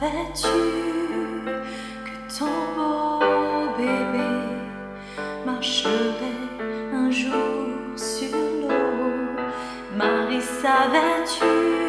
savais-tu que ton beau bébé marcherait un jour sur l'eau? Marie, savais-tu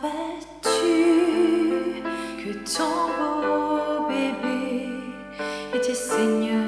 savais-tu que ton beau bébé était Seigneur?